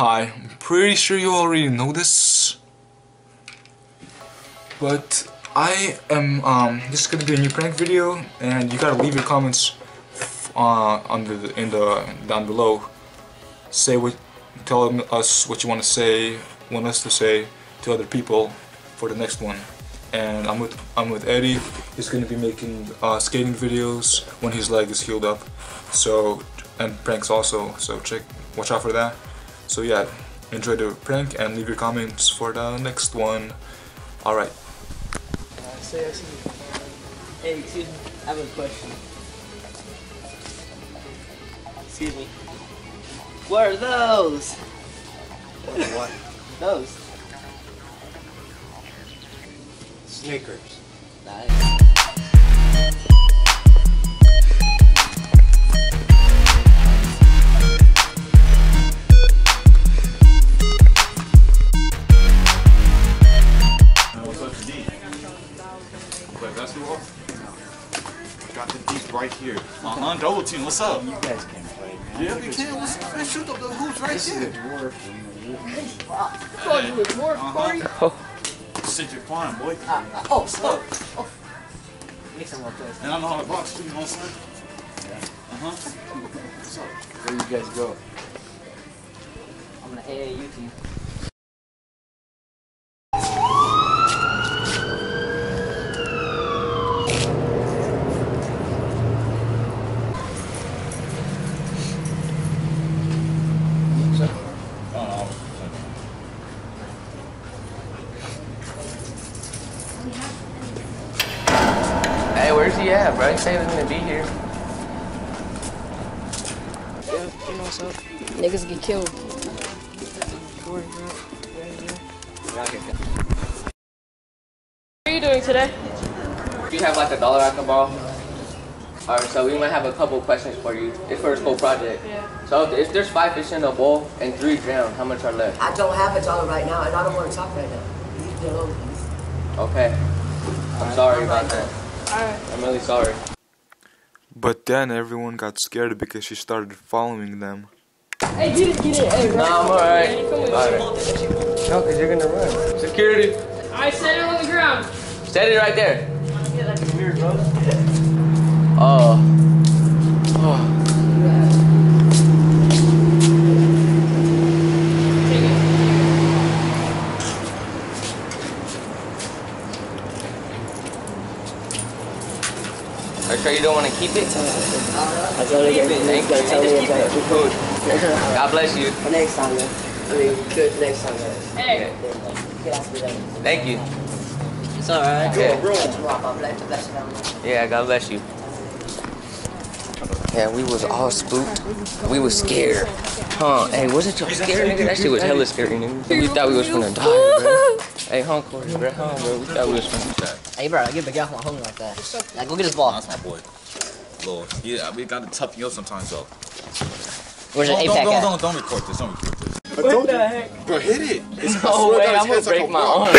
Hi, I'm pretty sure you already know this, but I am um this is gonna be a new prank video, and you gotta leave your comments uh under the, in the down below. Say what, tell us what you want to say, want us to say to other people for the next one. And I'm with I'm with Eddie. He's gonna be making uh, skating videos when his leg is healed up. So and pranks also. So check watch out for that. So yeah, enjoy the prank and leave your comments for the next one. Alright. Uh, hey, excuse me. I have a question. Excuse me. What are those? What? Those. Snickers. Nice. Play basketball? Got the deep right here. Uh-huh, double team, what's up? You guys can play, man. Yeah, we can. What's up, man? Shoot up the hoops right here This is there. a dwarf. Uh-huh. Sit your fine, boy. Oh, slow. Oh. Make some more plays. And I know how to box too, you know what I'm saying? Uh-huh. Where do you guys go? I'm gonna AAU team. Hey, where's he at, bro? He said he was gonna be here. you know what's up Niggas get killed. What are you doing today? Do you have like a dollar I can borrow? Alright, so we might have a couple questions for you. It's for a school project. Yeah. So if, if there's five fish in a bowl and three drown, how much are left? I don't have a dollar right now, and I don't want to talk right now. Leave me alone, please. Okay. I'm sorry about that. Alright. I'm really sorry. But then everyone got scared because she started following them. Hey, get it, get it. Hey, No, I'm alright. Yeah, you come with Alright. No, because you're gonna run. Security. I set it on the ground. Set it right there. Oh. Oh. Are you sure you don't want to keep it? I told her, Thank you. tell me about it. Cool. God bless you. Next time, man. I mean, good next time, man. Hey. You can ask me later. Thank you. It's alright. Yeah. God bless you, bless you, down there. Yeah, God bless you. Yeah, we was all spooked. We was scared. Huh? Hey, wasn't y'all scared, nigga? That shit was hella scary, nigga. We thought we was gonna die, bro. Hey, huh, Corey, bro? Huh, bro? We thought we was gonna. Hey, bro, I get big off my homie like that. Like, go get his ball. That's my boy. Lord. Yeah, we gotta toughen you up sometimes, though. Where's the Don't, APAC don't, don't, don't record this. Don't record this. What the heck? Bro, hit it. It's, I Oh, swear wait, to God, I'm his gonna head's like break a my rock. arm.